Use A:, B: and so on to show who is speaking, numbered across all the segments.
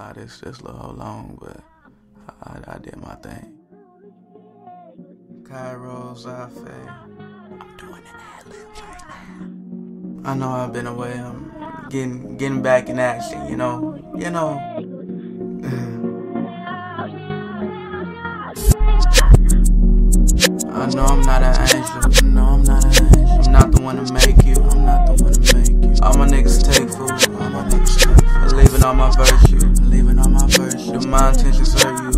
A: lie, this this little long, but I, I did my thing. Kairos, I I'm doing an ad lib right now. I know I've been away. I'm getting getting back in action. You know, you know. I know I'm not an angel. No, I'm not an angel. I'm not the one to make you. I'm not the one to make you. All my niggas take food. All my niggas take food. Believing all my virtue. Believing all my virtue. Do my intentions hurt you?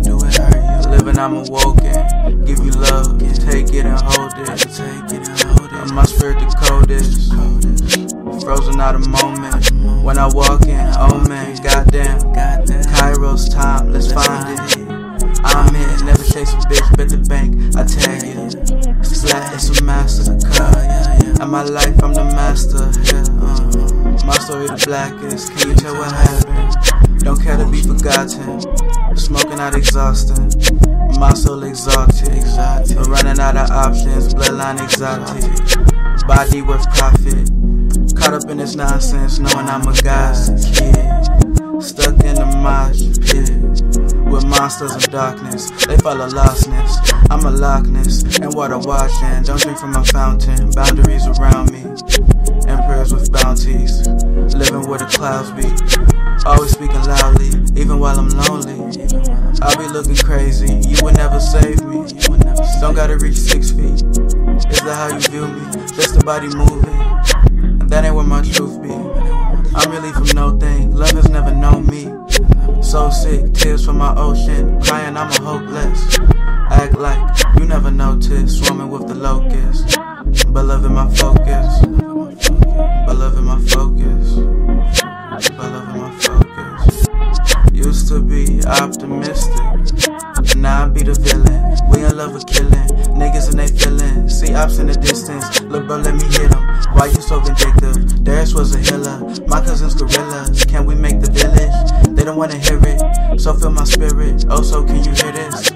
A: Do it hurt you? Living, I'm awoken. Give you love. Take it and hold it. Take it and hold it. My spirit the coldest. Frozen out a moment. When I walk in, oh man, goddamn. Kairos time, let's find it. I'm in, chase a bitch, bet the bank, I tell you. Flat, it's a massacre. And my life, I'm the master, yeah. Uh, my story the blackest, can you tell what happened? Don't care to be forgotten. Smoking out exhausting. My soul exalted. exalted. Running out of options, bloodline exalted. Body worth profit. Caught up in this nonsense, knowing I'm a guy's kid. Stuck in the mosh pit monsters of darkness. They follow lostness. I'm a Loch Ness and water washing. Don't drink from a fountain. Boundaries around me. Emperors with bounties. Living where the clouds be. Always speaking loudly, even while I'm lonely. I'll be looking crazy. You would never save me. Don't gotta reach six feet. Is that how you view me? Just a body moving. And that ain't where my truth be. I'm really from no thing. Love has never known me. So sick, tears from my ocean, crying I'm a hopeless. Act like you never noticed, swimming with the locusts. But loving my focus, but loving my focus, but loving my focus. Used to be optimistic, and now I be the villain. We in love with killing niggas and they feeling. See ops in the distance, look bro, let me hit them. Why you so vindictive? Darius was a healer, my cousin's gorillas. Can we make the village? Wanna hear it, so feel my spirit. Oh, so can you hear this?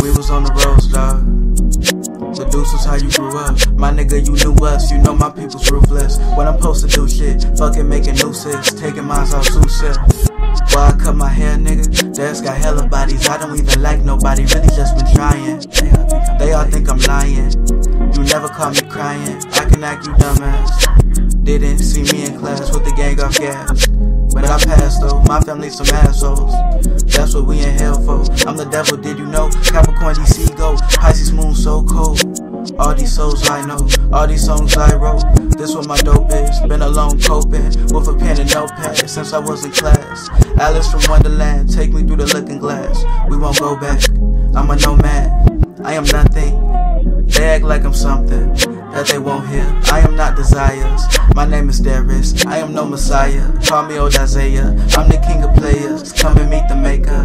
A: We was on the roads, dog. The deuce was how you grew up. My nigga, you knew us. You know my people's ruthless. When I'm supposed to do shit, fucking making nooses, taking mines off Sousa. Why I cut my hair, nigga? There's got hella bodies. I don't even like nobody. Really just been trying. They all think I'm lying. You never caught me crying. I can act you dumbass. Didn't see me in class with the gang off gas. I passed though, my family's some assholes. That's what we in hell for. I'm the devil, did you know? Capricorn DC go, Pisces moon so cold. All these souls I know, all these songs I wrote. This what my dope is. Been alone coping with a pen and notepad since I was in class. Alice from Wonderland, take me through the looking glass. We won't go back. I'm a nomad. I am nothing. They act like I'm something that they won't hear. I am not desires. My name is Darius. I am no messiah. Call me old Isaiah. I'm the king of players. Come and meet the maker.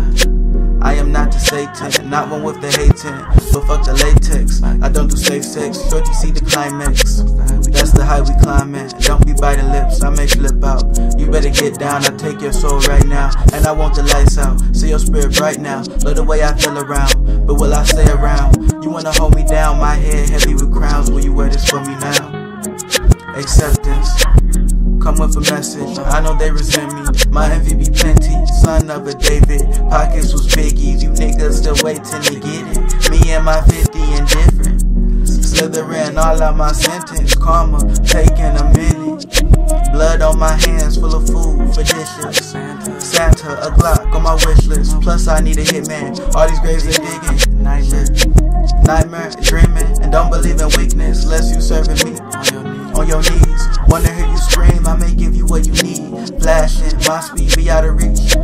A: I am not the Satan, not one with the hating, So fuck the latex. I don't do safe sex, short you see the climax. That's the high we climbing. Don't be biting lips, I may flip out. You better get down, I take your soul right now, and I want the lights out. See your spirit bright now, love the way I feel around, but will I stay around? You wanna hold me down, my head Will you wear this for me now? Acceptance come with a message. I know they resent me. My envy be plenty. Son of a David. Pockets was biggies. You niggas still waiting to get it. Me and my 50 indifferent. Slithering all out my sentence. Karma taking a minute. Blood on my hands full of food for dishes. Santa, a Glock on my wish list. Plus, I need a hitman. All these graves they digging. Nightmare. Dreaming, and don't believe in weakness. Less you serving me on your knees. Wanna hear you scream, I may give you what you need. Flashing, my speed be out of reach.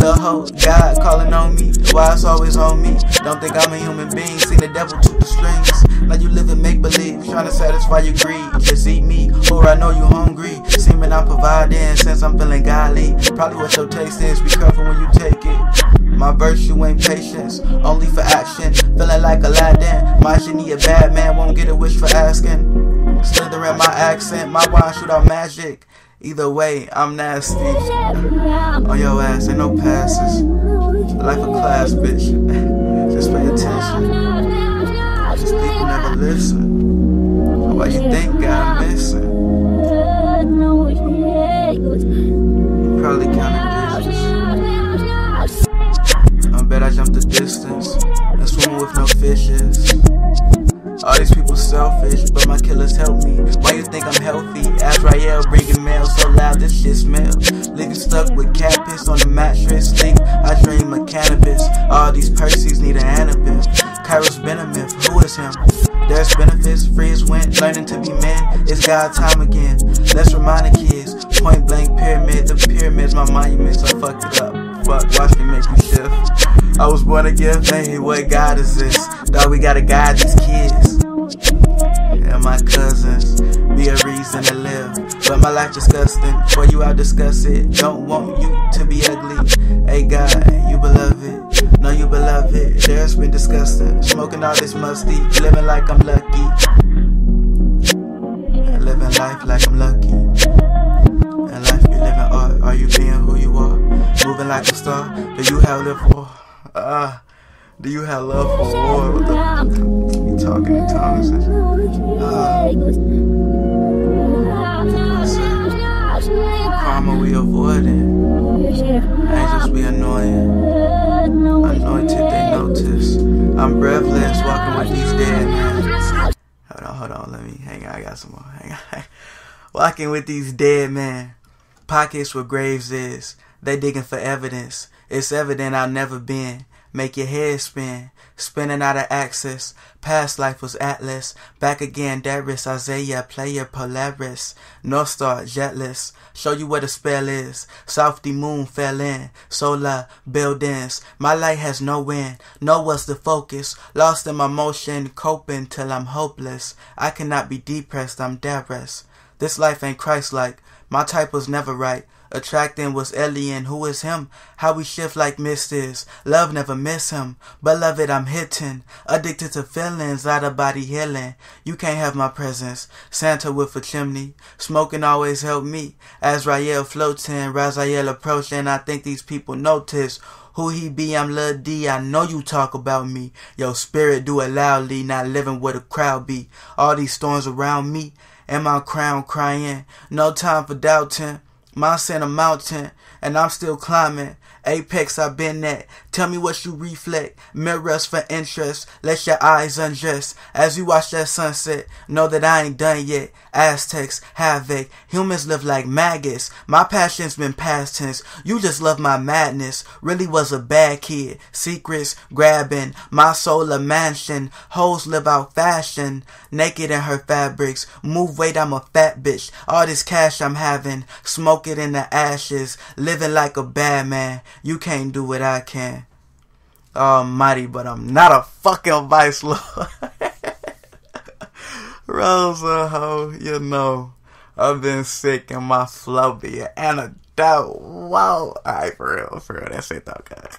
A: Lil' ho, God calling on me. Why it's always on me? Don't think I'm a human being. Seen the devil took the strings. Now you live in make believe, trying to satisfy your greed. Just eat me, or I know you hungry. Seeming I'm providing since I'm feeling godly. Probably what your taste is. Be careful when you take it. My virtue ain't patience, only for action. Feeling like Aladdin. My genie, a bad man, won't get a wish for asking. Slither in my accent, my wine shoot out magic. Either way, I'm nasty. On your ass, ain't no passes. Life a class, bitch. Just pay attention. Just people never listen. Why you think I'm missing? Azrael bringing mail so loud this shit smell. Living stuck with cat piss on the mattress. Sleep, I dream of cannabis. All these Percy's need an Annabelle. Kairos been a myth, who is him? There's benefits, free as went, learning to be men. It's God time again. Let's remind the kids. Point blank pyramid, the pyramids, my monuments. I fucked it up. Fuck, watch me make you shift. I was born to give, hey, what God is this? Dog, we gotta guide these kids. And my cousins be a reason to live. But my life disgusting. For you, I'll discuss it. Don't want you to be ugly. Hey, God, you beloved. No, you beloved. There's been disgusting. Smoking all this musty. Living like I'm lucky. Living life like I'm lucky. And life be living art. Are you being who you are? Moving like a star. Do you have love for? Ah. Uh, do you have love for war? What the? You talking in tongues? Uh, we avoiding. Angels be annoying. Anointed they notice. I'm breathless walking with these dead men. Hold on, hold on. Let me hang on. I got some more. Hang on. walking with these dead men. Pockets where graves is. They digging for evidence. It's evident I've never been make your head spin. Spinning out of axis. Past life was Atlas. Back again, Darius, Isaiah, player, Polaris. North Star, jetless. Show you where the spell is. Softy moon fell in. Solar buildings. My light has no end. no what's the focus. Lost in my motion, coping till I'm hopeless. I cannot be depressed, I'm Darius. This life ain't Christ like. My type was never right. Attracting was alien, who is him? How we shift like mist is. Love never miss him. Beloved, I'm hitting. Addicted to feelings, out of body healing. You can't have my presence. Santa with a chimney. Smoking always help me. Azrael floating, Raziel approaching. I think these people notice. Who he be, I'm Lil D. I know you talk about me. Yo, spirit do it loudly, not living where the crowd be. All these storms around me, and my crown crying. No time for doubting. Mount a Mountain, and I'm still climbing. Apex I've been at. Tell me what you reflect. Mirrors for interest. Let your eyes undress. As you watch that sunset, know that I ain't done yet. Aztecs, Havoc. Humans live like maggots. My passion's been past tense. You just love my madness. Really was a bad kid. Secrets, grabbing. My soul a mansion. Hoes live out fashion. Naked in her fabrics. Move weight, I'm a fat bitch. All this cash I'm having. Smoke it in the ashes. Living like a bad man. You can't do what I can. Almighty, but I'm not a fucking vice lord. Rosa ho, you know. I've been sick and my flow be an antidote. Whoa. Alright, for real, for real. That's it though, guys.